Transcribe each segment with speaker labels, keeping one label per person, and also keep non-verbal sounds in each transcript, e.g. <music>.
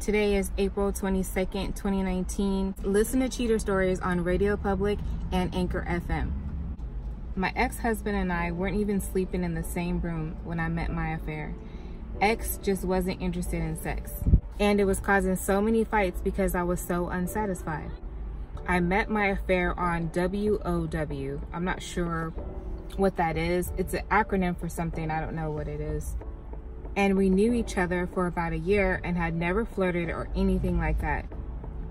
Speaker 1: Today is April 22nd, 2019. Listen to Cheater Stories on RadioPublic and Anchor FM. My ex-husband and I weren't even sleeping in the same room when I met my affair. Ex just wasn't interested in sex. And it was causing so many fights because I was so unsatisfied. I met my affair on WOW. I'm not sure what that is. It's an acronym for something. I don't know what it is and we knew each other for about a year and had never flirted or anything like that.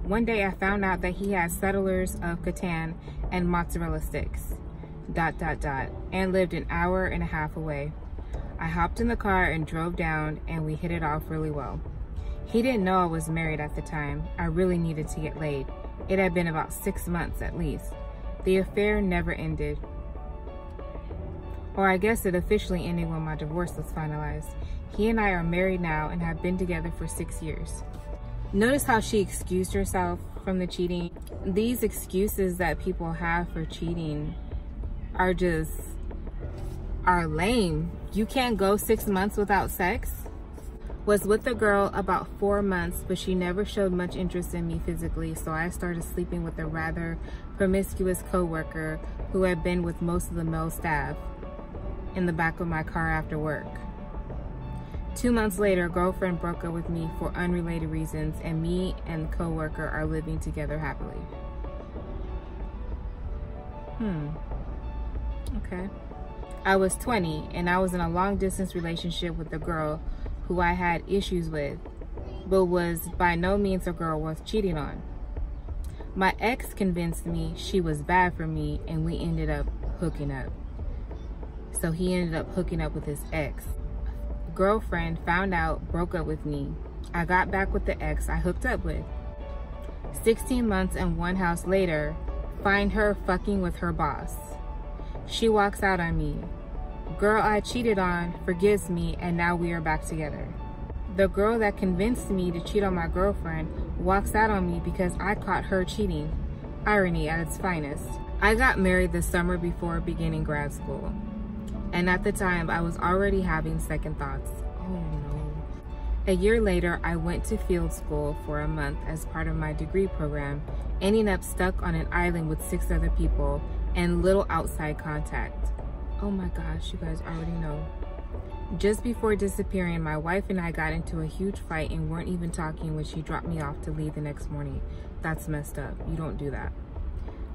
Speaker 1: One day I found out that he had settlers of Catan and mozzarella sticks, dot dot dot, and lived an hour and a half away. I hopped in the car and drove down and we hit it off really well. He didn't know I was married at the time. I really needed to get laid. It had been about six months at least. The affair never ended. Or I guess it officially ended when my divorce was finalized. He and I are married now and have been together for six years. Notice how she excused herself from the cheating. These excuses that people have for cheating are just, are lame. You can't go six months without sex? Was with the girl about four months, but she never showed much interest in me physically, so I started sleeping with a rather promiscuous coworker who had been with most of the male staff in the back of my car after work. Two months later, girlfriend broke up with me for unrelated reasons, and me and the coworker are living together happily. Hmm. Okay. I was 20 and I was in a long distance relationship with a girl who I had issues with, but was by no means a girl worth cheating on. My ex convinced me she was bad for me and we ended up hooking up. So he ended up hooking up with his ex girlfriend found out, broke up with me. I got back with the ex I hooked up with. 16 months and one house later, find her fucking with her boss. She walks out on me. Girl I cheated on forgives me and now we are back together. The girl that convinced me to cheat on my girlfriend walks out on me because I caught her cheating. Irony at its finest. I got married the summer before beginning grad school. And at the time, I was already having second thoughts. Oh no. A year later, I went to field school for a month as part of my degree program, ending up stuck on an island with six other people and little outside contact. Oh my gosh, you guys already know. Just before disappearing, my wife and I got into a huge fight and weren't even talking when she dropped me off to leave the next morning. That's messed up. You don't do that.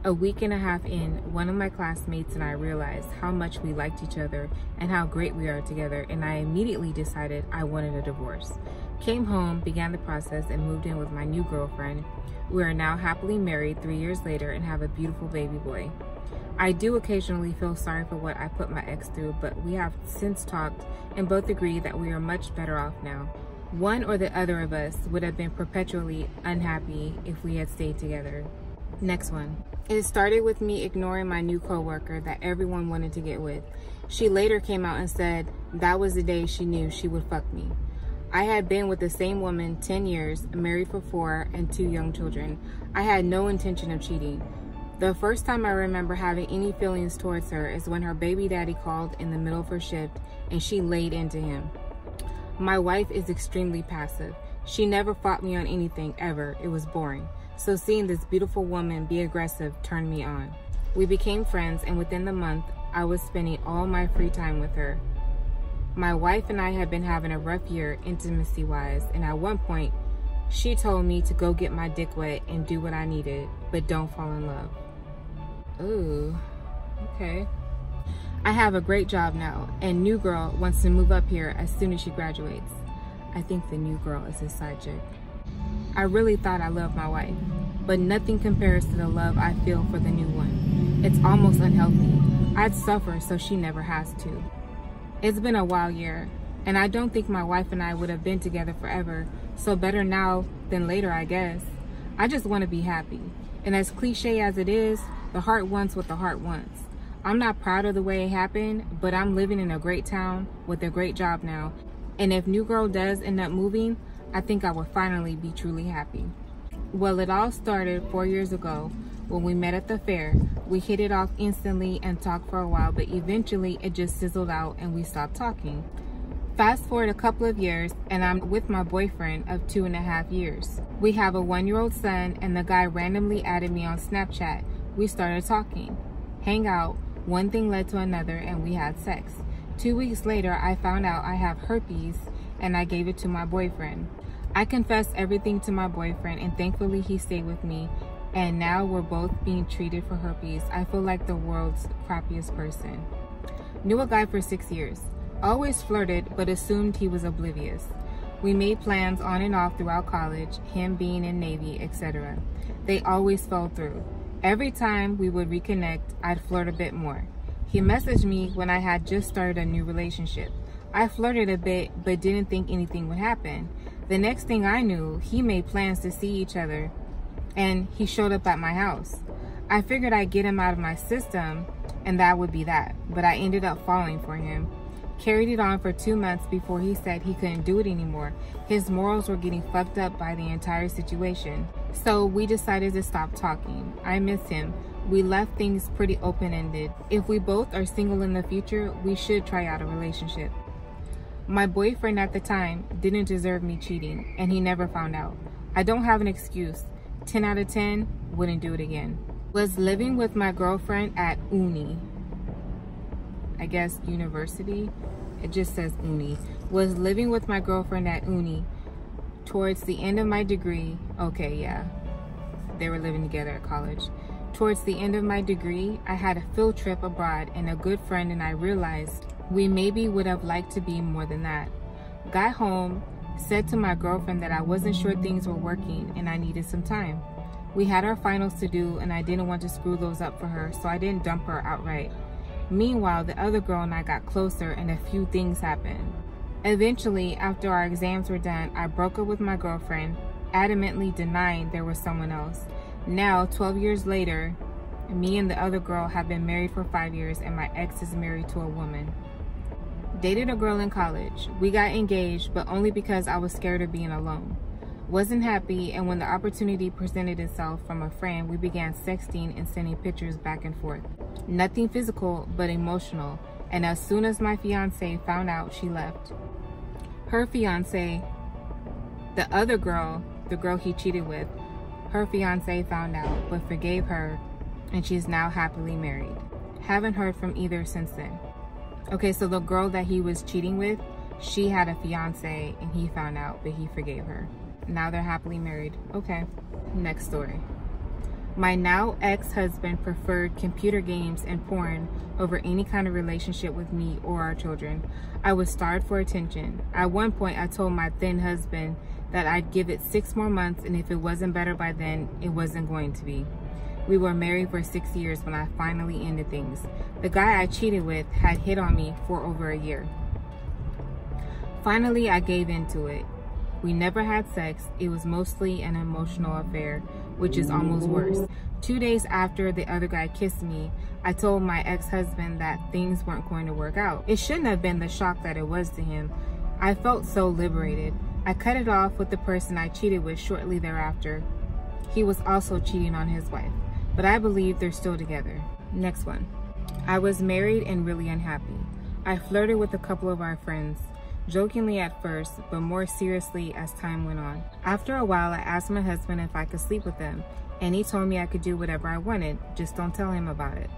Speaker 1: A week and a half in, one of my classmates and I realized how much we liked each other and how great we are together, and I immediately decided I wanted a divorce. Came home, began the process, and moved in with my new girlfriend. We are now happily married three years later and have a beautiful baby boy. I do occasionally feel sorry for what I put my ex through, but we have since talked and both agree that we are much better off now. One or the other of us would have been perpetually unhappy if we had stayed together. Next one. It started with me ignoring my new coworker that everyone wanted to get with. She later came out and said that was the day she knew she would fuck me. I had been with the same woman 10 years, married for four, and two young children. I had no intention of cheating. The first time I remember having any feelings towards her is when her baby daddy called in the middle of her shift and she laid into him. My wife is extremely passive. She never fought me on anything ever. It was boring. So seeing this beautiful woman be aggressive turned me on. We became friends and within the month, I was spending all my free time with her. My wife and I had been having a rough year intimacy-wise and at one point, she told me to go get my dick wet and do what I needed, but don't fall in love. Ooh, okay. I have a great job now, and new girl wants to move up here as soon as she graduates. I think the new girl is his side chick. I really thought I loved my wife, but nothing compares to the love I feel for the new one. It's almost unhealthy. I'd suffer so she never has to. It's been a wild year, and I don't think my wife and I would have been together forever, so better now than later, I guess. I just want to be happy. And as cliche as it is, the heart wants what the heart wants. I'm not proud of the way it happened, but I'm living in a great town with a great job now. And if New Girl does end up moving, I think I would finally be truly happy. Well, it all started four years ago when we met at the fair. We hit it off instantly and talked for a while, but eventually it just sizzled out and we stopped talking. Fast forward a couple of years, and I'm with my boyfriend of two and a half years. We have a one year old son, and the guy randomly added me on Snapchat. We started talking, hang out, one thing led to another, and we had sex. Two weeks later, I found out I have herpes, and I gave it to my boyfriend. I confessed everything to my boyfriend, and thankfully, he stayed with me. And now we're both being treated for herpes. I feel like the world's crappiest person. Knew a guy for six years. Always flirted, but assumed he was oblivious. We made plans on and off throughout college, him being in Navy, etc. They always fell through. Every time we would reconnect, I'd flirt a bit more. He messaged me when I had just started a new relationship. I flirted a bit, but didn't think anything would happen. The next thing I knew, he made plans to see each other, and he showed up at my house. I figured I'd get him out of my system, and that would be that, but I ended up falling for him. Carried it on for two months before he said he couldn't do it anymore. His morals were getting fucked up by the entire situation. So we decided to stop talking. I miss him. We left things pretty open-ended. If we both are single in the future, we should try out a relationship. My boyfriend at the time didn't deserve me cheating, and he never found out. I don't have an excuse. 10 out of 10, wouldn't do it again. Was living with my girlfriend at uni. I guess university it just says uni, was living with my girlfriend at uni towards the end of my degree. Okay, yeah, they were living together at college. Towards the end of my degree, I had a field trip abroad and a good friend and I realized we maybe would have liked to be more than that. Got home, said to my girlfriend that I wasn't sure things were working and I needed some time. We had our finals to do and I didn't want to screw those up for her, so I didn't dump her outright. Meanwhile, the other girl and I got closer and a few things happened. Eventually, after our exams were done, I broke up with my girlfriend, adamantly denying there was someone else. Now, 12 years later, me and the other girl have been married for five years and my ex is married to a woman. Dated a girl in college. We got engaged, but only because I was scared of being alone. Wasn't happy, and when the opportunity presented itself from a friend, we began sexting and sending pictures back and forth. Nothing physical, but emotional, and as soon as my fiance found out, she left. Her fiance, the other girl, the girl he cheated with, her fiance found out, but forgave her, and she's now happily married. Haven't heard from either since then. Okay, so the girl that he was cheating with, she had a fiance and he found out, but he forgave her. Now they're happily married. Okay, next story. My now ex-husband preferred computer games and porn over any kind of relationship with me or our children. I was starved for attention. At one point, I told my then husband that I'd give it six more months and if it wasn't better by then, it wasn't going to be. We were married for six years when I finally ended things. The guy I cheated with had hit on me for over a year. Finally, I gave in to it. We never had sex. It was mostly an emotional affair, which is almost worse. Two days after the other guy kissed me, I told my ex-husband that things weren't going to work out. It shouldn't have been the shock that it was to him. I felt so liberated. I cut it off with the person I cheated with shortly thereafter. He was also cheating on his wife, but I believe they're still together. Next one. I was married and really unhappy. I flirted with a couple of our friends jokingly at first, but more seriously as time went on. After a while, I asked my husband if I could sleep with them, and he told me I could do whatever I wanted, just don't tell him about it.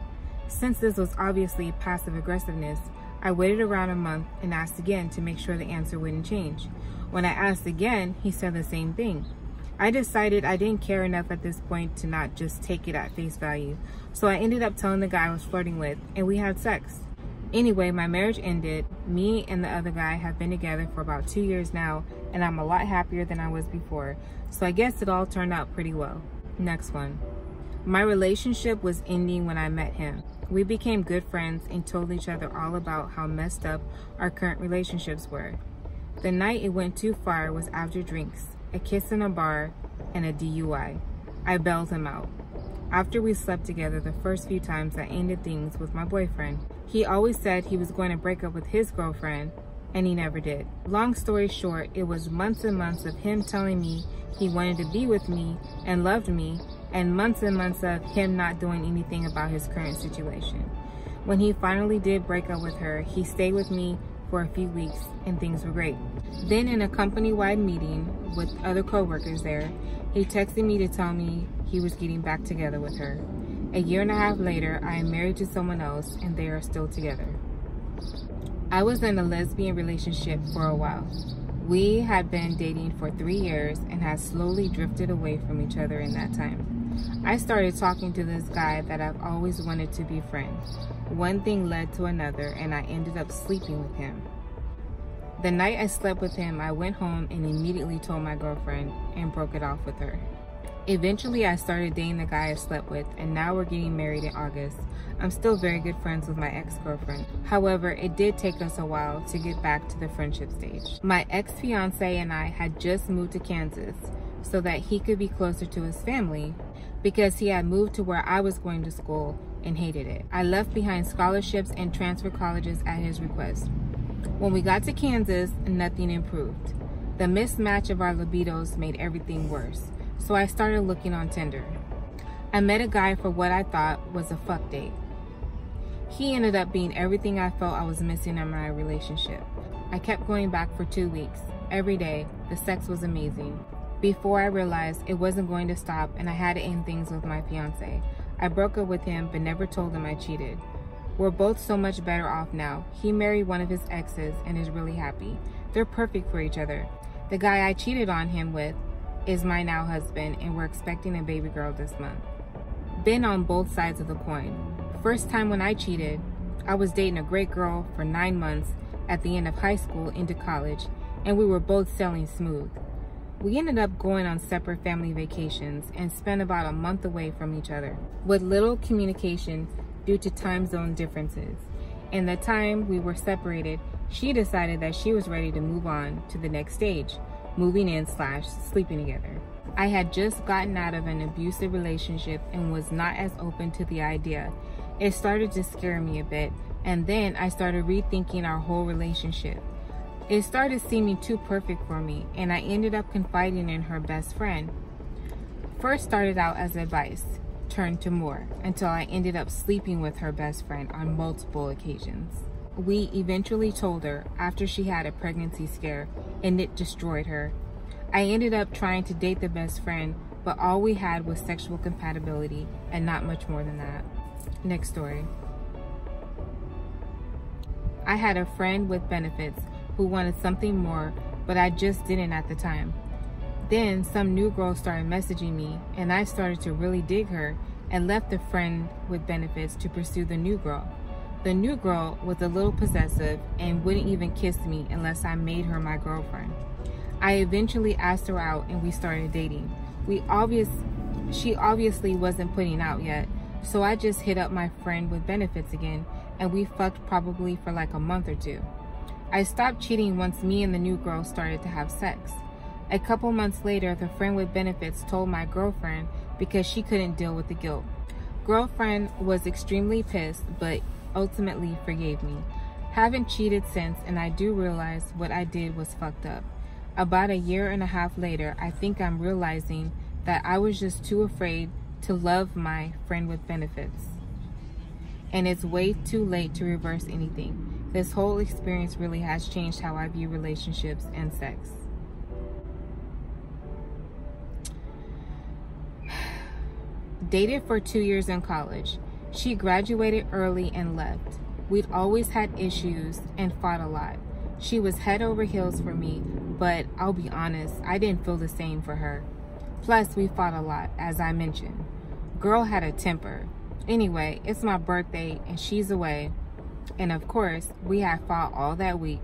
Speaker 1: Since this was obviously passive aggressiveness, I waited around a month and asked again to make sure the answer wouldn't change. When I asked again, he said the same thing. I decided I didn't care enough at this point to not just take it at face value, so I ended up telling the guy I was flirting with, and we had sex. Anyway, my marriage ended. Me and the other guy have been together for about two years now, and I'm a lot happier than I was before. So I guess it all turned out pretty well. Next one. My relationship was ending when I met him. We became good friends and told each other all about how messed up our current relationships were. The night it went too far was after drinks, a kiss in a bar, and a DUI. I bailed him out. After we slept together the first few times, I ended things with my boyfriend. He always said he was going to break up with his girlfriend, and he never did. Long story short, it was months and months of him telling me he wanted to be with me and loved me, and months and months of him not doing anything about his current situation. When he finally did break up with her, he stayed with me for a few weeks and things were great. Then in a company-wide meeting with other coworkers there, he texted me to tell me he was getting back together with her. A year and a half later, I am married to someone else and they are still together. I was in a lesbian relationship for a while. We had been dating for three years and had slowly drifted away from each other in that time. I started talking to this guy that I've always wanted to be friends. One thing led to another and I ended up sleeping with him. The night I slept with him, I went home and immediately told my girlfriend and broke it off with her. Eventually, I started dating the guy I slept with, and now we're getting married in August. I'm still very good friends with my ex-girlfriend. However, it did take us a while to get back to the friendship stage. My ex-fiance and I had just moved to Kansas so that he could be closer to his family because he had moved to where I was going to school and hated it. I left behind scholarships and transfer colleges at his request. When we got to Kansas, nothing improved. The mismatch of our libidos made everything worse so I started looking on Tinder. I met a guy for what I thought was a fuck date. He ended up being everything I felt I was missing in my relationship. I kept going back for two weeks. Every day, the sex was amazing. Before I realized it wasn't going to stop and I had to end things with my fiance. I broke up with him but never told him I cheated. We're both so much better off now. He married one of his exes and is really happy. They're perfect for each other. The guy I cheated on him with is my now husband and we're expecting a baby girl this month. Been on both sides of the coin. First time when I cheated, I was dating a great girl for nine months at the end of high school into college and we were both sailing smooth. We ended up going on separate family vacations and spent about a month away from each other with little communication due to time zone differences. In the time we were separated, she decided that she was ready to move on to the next stage moving in slash sleeping together. I had just gotten out of an abusive relationship and was not as open to the idea. It started to scare me a bit, and then I started rethinking our whole relationship. It started seeming too perfect for me, and I ended up confiding in her best friend. First started out as advice, turned to more, until I ended up sleeping with her best friend on multiple occasions we eventually told her after she had a pregnancy scare and it destroyed her. I ended up trying to date the best friend, but all we had was sexual compatibility and not much more than that. Next story. I had a friend with benefits who wanted something more, but I just didn't at the time. Then some new girl started messaging me and I started to really dig her and left the friend with benefits to pursue the new girl. The new girl was a little possessive and wouldn't even kiss me unless I made her my girlfriend. I eventually asked her out and we started dating. We obvious she obviously wasn't putting out yet, so I just hit up my friend with benefits again and we fucked probably for like a month or two. I stopped cheating once me and the new girl started to have sex. A couple months later, the friend with benefits told my girlfriend because she couldn't deal with the guilt. Girlfriend was extremely pissed, but ultimately forgave me. Haven't cheated since and I do realize what I did was fucked up. About a year and a half later, I think I'm realizing that I was just too afraid to love my friend with benefits. And it's way too late to reverse anything. This whole experience really has changed how I view relationships and sex. <sighs> Dated for two years in college. She graduated early and left. We'd always had issues and fought a lot. She was head over heels for me, but I'll be honest, I didn't feel the same for her. Plus, we fought a lot, as I mentioned. Girl had a temper. Anyway, it's my birthday and she's away. And of course, we had fought all that week.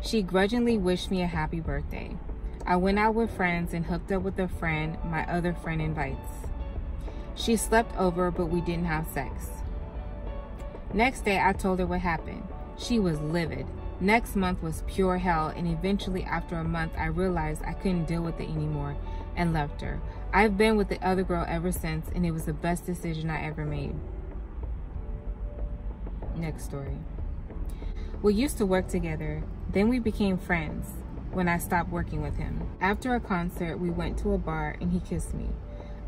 Speaker 1: She grudgingly wished me a happy birthday. I went out with friends and hooked up with a friend my other friend invites. She slept over, but we didn't have sex. Next day, I told her what happened. She was livid. Next month was pure hell, and eventually, after a month, I realized I couldn't deal with it anymore and left her. I've been with the other girl ever since, and it was the best decision I ever made. Next story. We used to work together, then we became friends when I stopped working with him. After a concert, we went to a bar and he kissed me.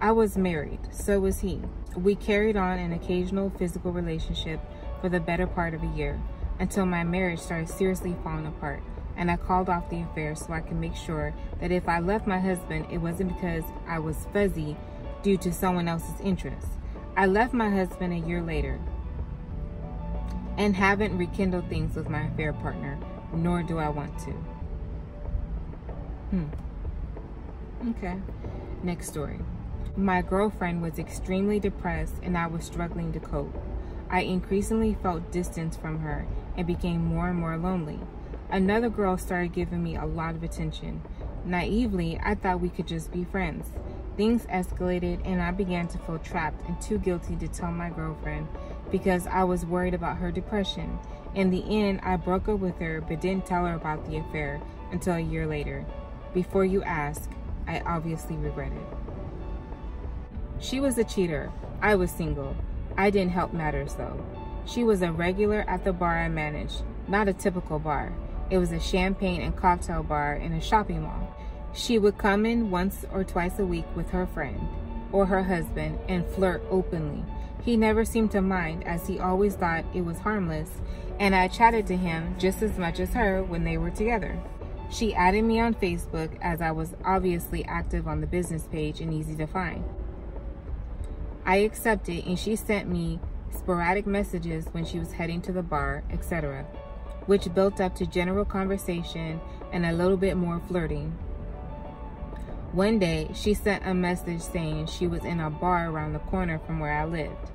Speaker 1: I was married, so was he. We carried on an occasional physical relationship for the better part of a year. until my marriage started seriously falling apart and I called off the affair so I could make sure that if I left my husband, it wasn't because I was fuzzy due to someone else's interest. I left my husband a year later and haven't rekindled things with my affair partner, nor do I want to. Hmm. Okay. Next story. My girlfriend was extremely depressed and I was struggling to cope. I increasingly felt distance from her and became more and more lonely. Another girl started giving me a lot of attention. Naively, I thought we could just be friends. Things escalated and I began to feel trapped and too guilty to tell my girlfriend because I was worried about her depression. In the end, I broke up with her but didn't tell her about the affair until a year later. Before you ask, I obviously regret it. She was a cheater. I was single. I didn't help matters though. She was a regular at the bar I managed, not a typical bar. It was a champagne and cocktail bar in a shopping mall. She would come in once or twice a week with her friend or her husband and flirt openly. He never seemed to mind as he always thought it was harmless and I chatted to him just as much as her when they were together. She added me on Facebook as I was obviously active on the business page and easy to find. I accepted and she sent me sporadic messages when she was heading to the bar, etc which built up to general conversation and a little bit more flirting. One day, she sent a message saying she was in a bar around the corner from where I lived.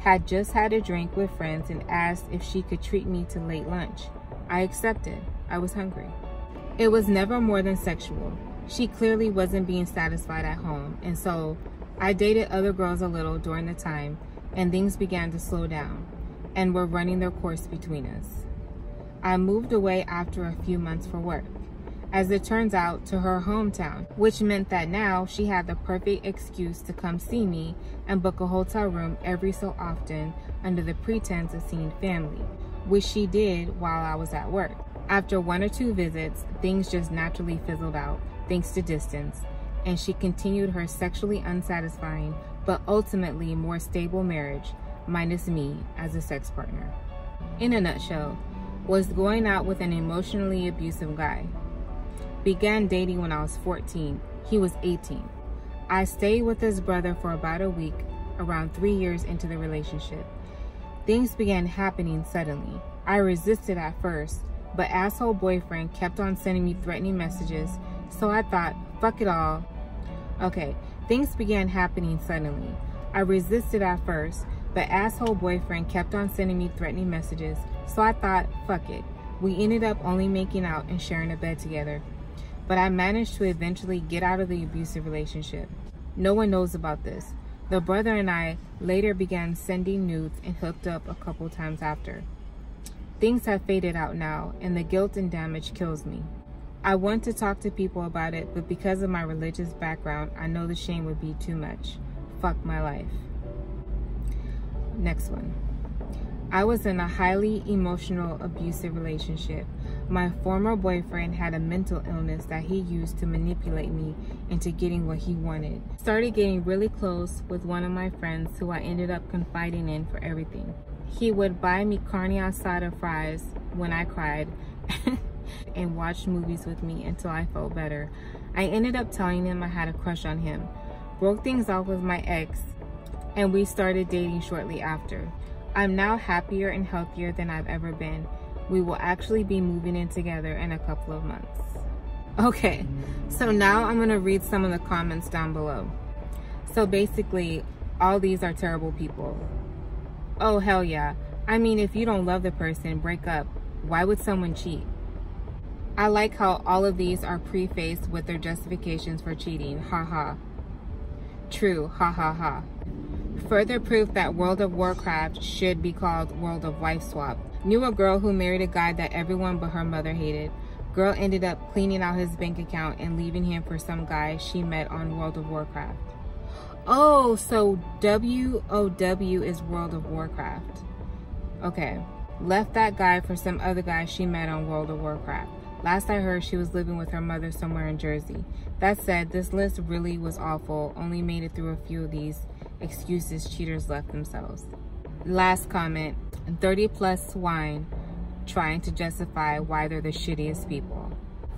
Speaker 1: Had just had a drink with friends and asked if she could treat me to late lunch. I accepted. I was hungry. It was never more than sexual. She clearly wasn't being satisfied at home, and so I dated other girls a little during the time, and things began to slow down and were running their course between us. I moved away after a few months for work, as it turns out, to her hometown, which meant that now she had the perfect excuse to come see me and book a hotel room every so often under the pretense of seeing family, which she did while I was at work. After one or two visits, things just naturally fizzled out thanks to distance, and she continued her sexually unsatisfying but ultimately more stable marriage, minus me as a sex partner. In a nutshell, was going out with an emotionally abusive guy. Began dating when I was 14. He was 18. I stayed with his brother for about a week, around three years into the relationship. Things began happening suddenly. I resisted at first, but asshole boyfriend kept on sending me threatening messages, so I thought, fuck it all. Okay, things began happening suddenly. I resisted at first, but asshole boyfriend kept on sending me threatening messages, so I thought, fuck it. We ended up only making out and sharing a bed together. But I managed to eventually get out of the abusive relationship. No one knows about this. The brother and I later began sending nudes and hooked up a couple times after. Things have faded out now, and the guilt and damage kills me. I want to talk to people about it, but because of my religious background, I know the shame would be too much. Fuck my life. Next one. I was in a highly emotional, abusive relationship. My former boyfriend had a mental illness that he used to manipulate me into getting what he wanted. Started getting really close with one of my friends who I ended up confiding in for everything. He would buy me carne asada fries when I cried <laughs> and watch movies with me until I felt better. I ended up telling him I had a crush on him. Broke things off with my ex and we started dating shortly after. I'm now happier and healthier than I've ever been. We will actually be moving in together in a couple of months. Okay, so now I'm gonna read some of the comments down below. So basically, all these are terrible people. Oh, hell yeah. I mean, if you don't love the person, break up. Why would someone cheat? I like how all of these are prefaced with their justifications for cheating. Ha ha. True. Ha ha ha. Further proof that World of Warcraft should be called World of Wife Swap. Knew a girl who married a guy that everyone but her mother hated. Girl ended up cleaning out his bank account and leaving him for some guy she met on World of Warcraft. Oh, so WOW is World of Warcraft. Okay. Left that guy for some other guy she met on World of Warcraft. Last I heard, she was living with her mother somewhere in Jersey. That said, this list really was awful. Only made it through a few of these excuses cheaters left themselves. Last comment, 30 plus wine. trying to justify why they're the shittiest people.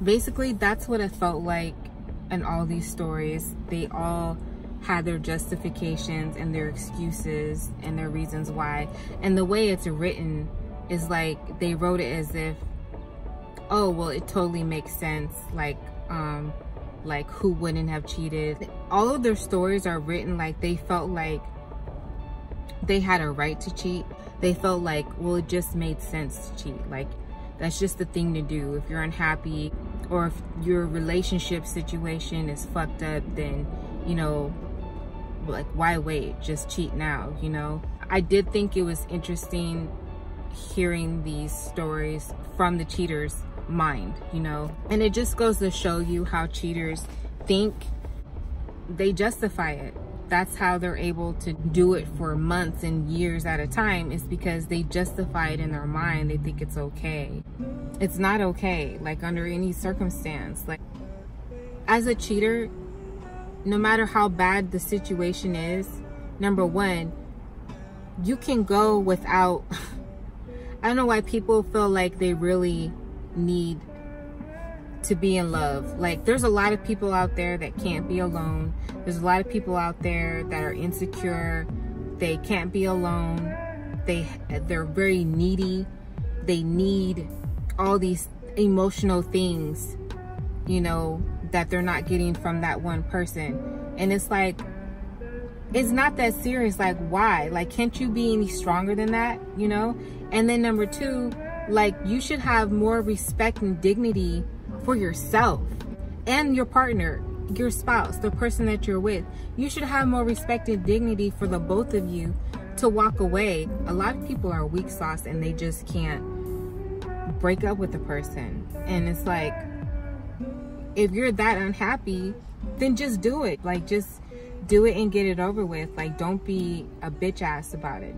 Speaker 1: Basically, that's what it felt like in all these stories. They all had their justifications and their excuses and their reasons why. And the way it's written is like they wrote it as if, oh, well, it totally makes sense. Like, um, like who wouldn't have cheated. All of their stories are written like they felt like they had a right to cheat. They felt like, well, it just made sense to cheat. Like, that's just the thing to do. If you're unhappy or if your relationship situation is fucked up, then, you know, like, why wait? Just cheat now, you know? I did think it was interesting hearing these stories from the cheater's mind, you know? And it just goes to show you how cheaters think they justify it that's how they're able to do it for months and years at a time is because they justify it in their mind. They think it's okay. It's not okay, like under any circumstance. Like as a cheater, no matter how bad the situation is, number one, you can go without, <laughs> I don't know why people feel like they really need to be in love. Like there's a lot of people out there that can't be alone. There's a lot of people out there that are insecure. They can't be alone. They they're very needy. They need all these emotional things, you know, that they're not getting from that one person. And it's like it's not that serious. Like why? Like can't you be any stronger than that, you know? And then number 2, like you should have more respect and dignity for yourself and your partner, your spouse, the person that you're with. You should have more respect and dignity for the both of you to walk away. A lot of people are weak sauce and they just can't break up with the person. And it's like, if you're that unhappy, then just do it. Like, just do it and get it over with. Like, don't be a bitch ass about it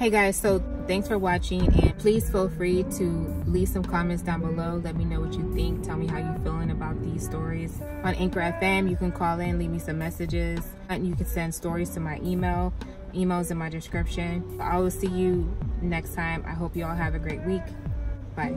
Speaker 1: hey guys so thanks for watching and please feel free to leave some comments down below. Let me know what you think. Tell me how you're feeling about these stories. On anchor fm you can call in leave me some messages and you can send stories to my email. Emails in my description. I will see you next time. I hope you all have a great week. Bye